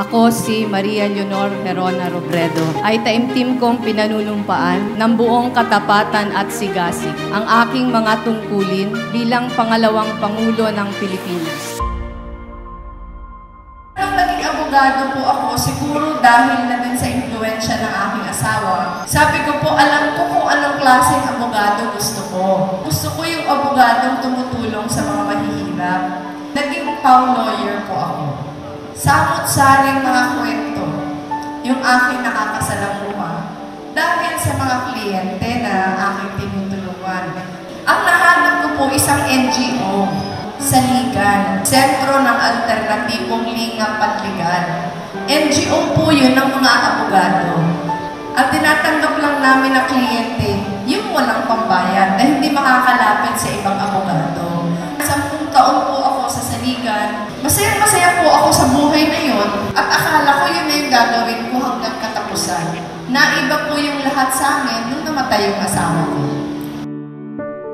Ako si Maria Leonor Herona Robredo ay taimtim kong pinanunumpaan ng buong katapatan at sigasig ang aking mga tungkulin bilang pangalawang Pangulo ng Pilipinas. Nung naging abogado po ako, siguro dahil na din sa impluensya ng aking asawa, sabi ko po, alam ko kung anong klaseng abogado gusto ko. Gusto ko yung abogadong tumutulong sa mga mahihirap. Naging town lawyer po ako. Samot-saring mga kwento, yung aking nakakasalamuha, dahil sa mga kliyente na aking tinutulungan. Ang nahanap ko po isang NGO sa Ligan, Sentro ng Alternatibong Lingang Panligan. NGO po yun ng mga abogado. At tinatanggap lang namin na kliyente, yung walang pambayad na hindi makakalapit sa ibang abogado. Sampung taon po. Masaya-masaya po ako sa buhay na yun at akala ko yun na yung gagawin ko hanggang katapusan. Naiba po yung lahat sa amin nung namatay yung asawa ko.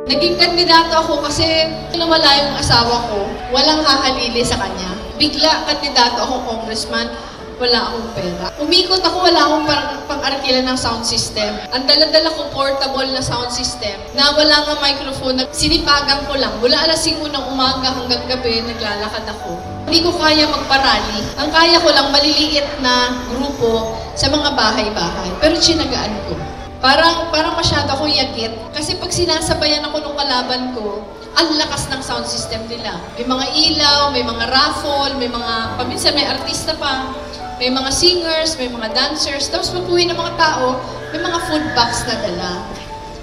Naging kandidato ako kasi nawala yung asawa ko, walang hahalili sa kanya. Bigla kandidato ako congressman, wala akong pera. Umikot ako, wala akong pang, pang-arkila ng sound system. Ang dala-dala ko portable na sound system na wala nga microphone. Sinipagan ko lang. Mula alas 5 ng umaga hanggang gabi, naglalakad ako. Hindi ko kaya magparali. Ang kaya ko lang maliliit na grupo sa mga bahay-bahay. Pero sinagaan ko. Parang, parang masyado ako yakit. Kasi pag sinasabayan ako ng kalaban ko, ang lakas ng sound system nila. May mga ilaw, may mga raffle, may mga, paminsan may artista pa, may mga singers, may mga dancers, tapos pag uwi ng mga tao, may mga food box na dala.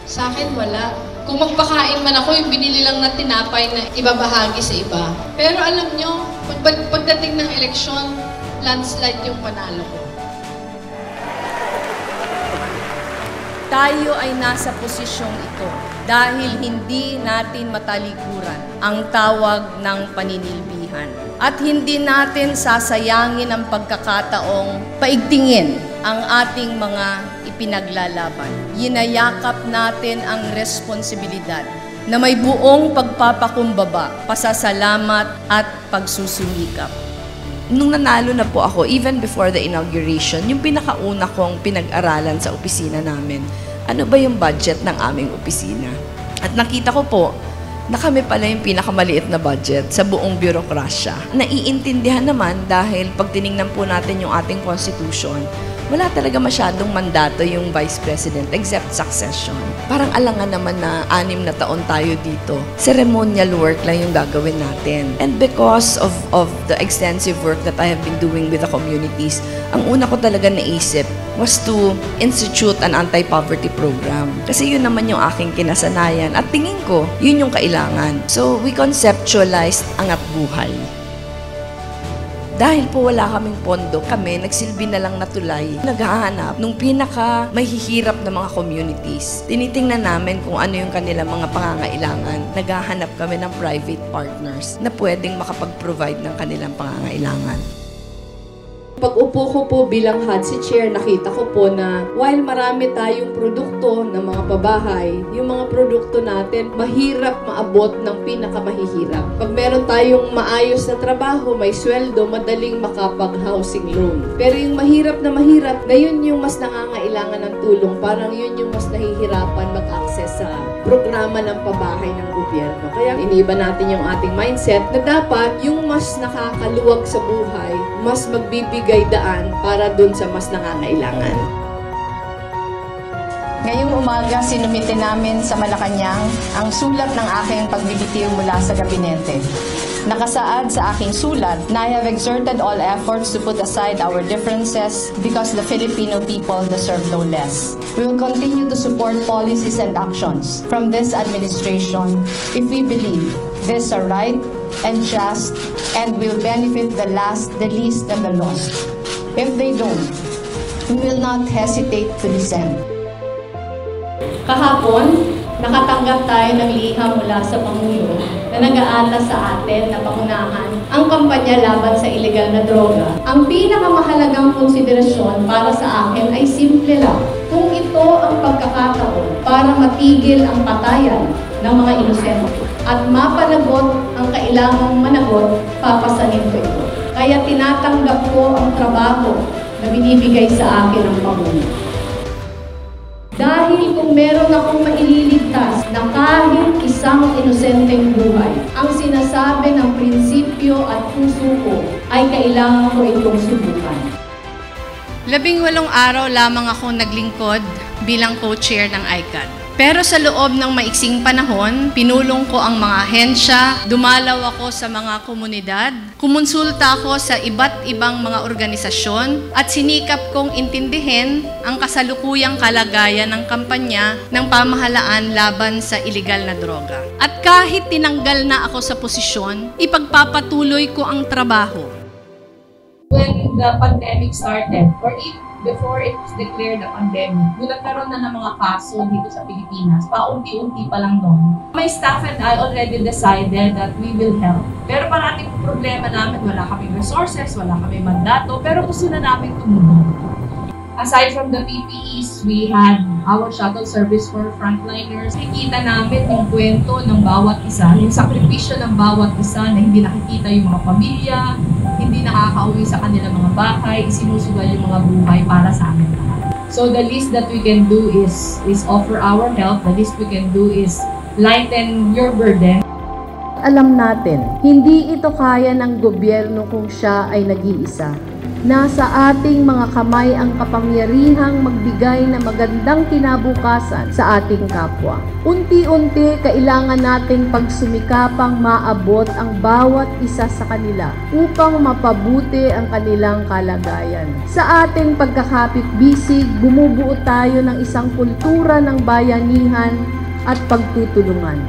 Sa akin, wala. Kung magpakain man ako, yung binili lang na tinapay na ibabahagi sa iba. Pero alam nyo, pag, pagdating ng eleksyon, landslide yung panalo ko. Tayo ay nasa posisyong ito dahil hindi natin matalikuran ang tawag ng paninilbihan. At hindi natin sasayangin ang pagkakataong paigtingin ang ating mga ipinaglalaban. Yinayakap natin ang responsibilidad na may buong pagpapakumbaba, pasasalamat at pagsusumikap. Nung nanalo na po ako, even before the inauguration, yung pinakauna kong pinag-aralan sa opisina namin, ano ba yung budget ng aming opisina? At nakita ko po na kami pala yung pinakamaliit na budget sa buong bürokrasya. Naiintindihan naman dahil pag tiningnan po natin yung ating constitution, wala talaga masyadong mandato yung vice president except succession. Parang alangan naman na anim na taon tayo dito. Ceremonial work lang yung gagawin natin. And because of, of the extensive work that I have been doing with the communities, ang una ko talaga naisip was to institute an anti-poverty program. Kasi yun naman yung aking kinasanayan at tingin ko, yun yung kailangan. So, we conceptualized Angat Buhay. Dahil po wala kaming pondo, kami nagsilbi na lang na tulay. Naghahanap nung pinaka mahihirap na mga communities. Tinitingnan namin kung ano yung kanilang mga pangangailangan. Naghahanap kami ng private partners na pwedeng makapag-provide ng kanilang pangangailangan. Pag upo ko po bilang HADSI Chair, nakita ko po na while marami tayong produkto ng mga pabahay, yung mga produkto natin mahirap maabot ng pinakamahihirap. Pag meron tayong maayos na trabaho, may sweldo, madaling makapag-housing loan. Pero yung mahirap na mahirap, ngayon yung mas nangangailangan ng tulong, parang yun yung mas nahihirapan mag-access sa programa ng pabahay ng gobyerno. Kaya iniba natin yung ating mindset na dapat yung mas nakakaluwag sa buhay, mas magbibigay daan para dun sa mas nangangailangan. Ngayong umaga, sinumite namin sa Malacanang ang sulat ng aking pagbibitiw mula sa gabinete. Nakasaad sa aking sulat na I have exerted all efforts to put aside our differences because the Filipino people deserve no less. We will continue to support policies and actions from this administration if we believe these are right and just and will benefit the last, the least, and the lost. If they don't, we will not hesitate to dissent. Kahapon, nakatanggap tayo ng liham mula sa Pangulo na nag-aata sa atin na pangunahan ang kampanya laban sa ilegal na droga. Ang pinakamahalagang konsiderasyon para sa akin ay simple lang. Kung ito ang pagkakataon para matigil ang patayan ng mga inosente at mapanagot ang kailangang managot, papasanin ko ito. Kaya tinatanggap ko ang trabaho na binibigay sa akin ng Pangulo. Dahil kung meron akong maililigtas na kahit isang inosenteng buhay, ang sinasabi ng prinsipyo at puso ko ay kailangan ko itong subukan. Labing walong araw lamang ako naglingkod bilang co-chair ng ICAD. Pero sa loob ng maiksing panahon, pinulong ko ang mga ahensya, dumalaw ako sa mga komunidad, kumonsulta ako sa iba't ibang mga organisasyon, at sinikap kong intindihin ang kasalukuyang kalagayan ng kampanya ng pamahalaan laban sa iligal na droga. At kahit tinanggal na ako sa posisyon, ipagpapatuloy ko ang trabaho when the pandemic started, or if before it was declared a pandemic, nung nagkaroon na ng mga kaso dito sa Pilipinas, paunti-unti pa lang noon, my staff and I already decided that we will help. Pero parating problema namin, wala kaming resources, wala kaming mandato, pero gusto na namin tumulong. Aside from the PPEs, we had our shuttle service for frontliners. Nakikita namin yung kwento ng bawat isa, yung sakripisyo ng bawat isa na hindi nakikita yung mga pamilya, hindi nakakauwi sa kanilang mga bahay, isinusugal yung mga buhay para sa amin. So the least that we can do is is offer our help. The least we can do is lighten your burden. Alam natin, hindi ito kaya ng gobyerno kung siya ay nag-iisa. Nasa ating mga kamay ang kapangyarihang magbigay na magandang kinabukasan sa ating kapwa. Unti-unti kailangan nating pagsumikapang maabot ang bawat isa sa kanila upang mapabuti ang kanilang kalagayan. Sa ating pagkakapit-bisig, bumubuo tayo ng isang kultura ng bayanihan at pagtutulungan.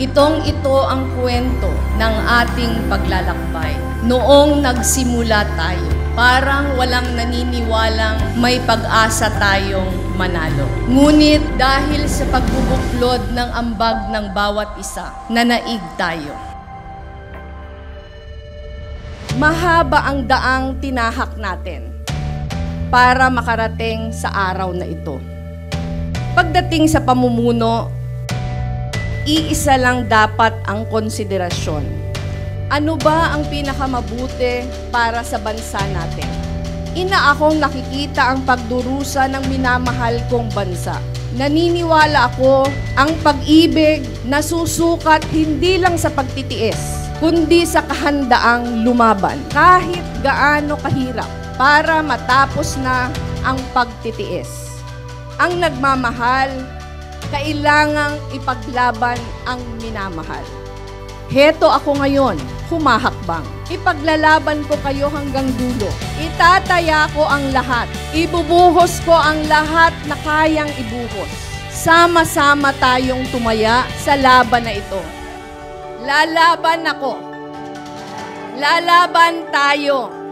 Itong ito ang kwento ng ating paglalakbay. Noong nagsimula tayo, parang walang naniniwalang may pag-asa tayong manalo. Ngunit dahil sa pagbubuklod ng ambag ng bawat isa, nanaig tayo. Mahaba ang daang tinahak natin para makarating sa araw na ito. Pagdating sa pamumuno, iisa lang dapat ang konsiderasyon. Ano ba ang pinakamabuti para sa bansa natin? Ina akong nakikita ang pagdurusa ng minamahal kong bansa. Naniniwala ako ang pag-ibig na susukat hindi lang sa pagtitiis, kundi sa kahandaang lumaban kahit gaano kahirap para matapos na ang pagtitiis. Ang nagmamahal kailangang ipaglaban ang minamahal. Heto ako ngayon, humahakbang. Ipaglalaban ko kayo hanggang dulo. Itataya ko ang lahat. Ibubuhos ko ang lahat na kayang ibuhos. Sama-sama tayong tumaya sa laban na ito. Lalaban ako. Lalaban tayo